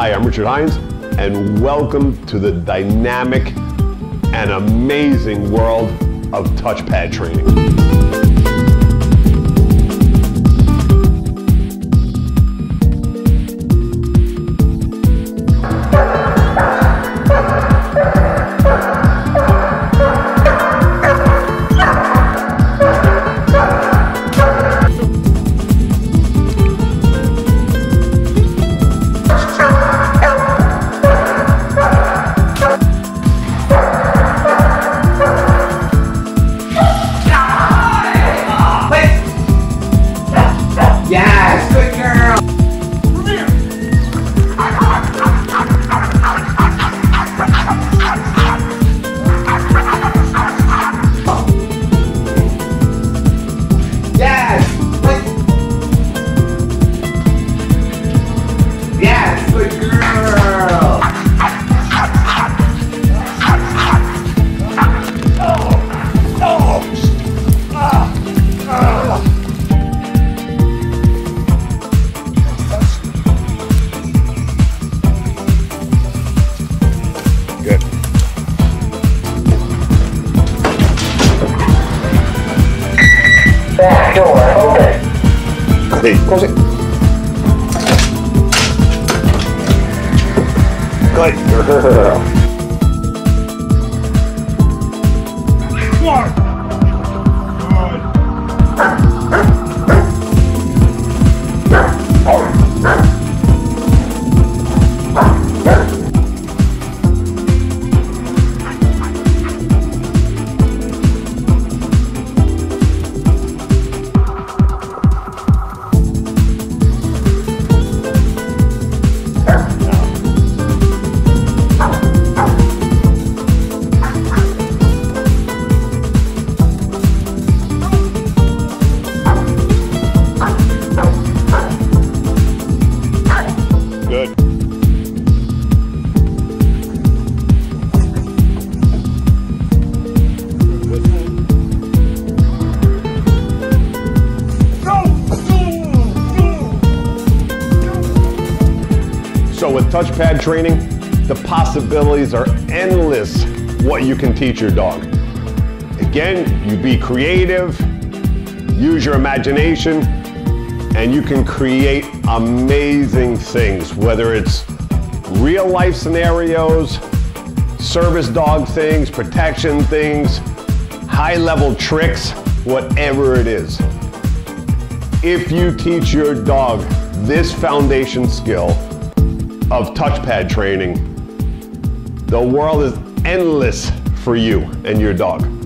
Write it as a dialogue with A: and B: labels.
A: Hi, I'm Richard Hines, and welcome to the dynamic and amazing world of touchpad training.
B: Back door open.
A: Hey, close it. Good girl. touchpad training, the possibilities are endless what you can teach your dog. Again, you be creative, use your imagination, and you can create amazing things, whether it's real life scenarios, service dog things, protection things, high level tricks, whatever it is. If you teach your dog this foundation skill of touchpad training, the world is endless for you and your dog.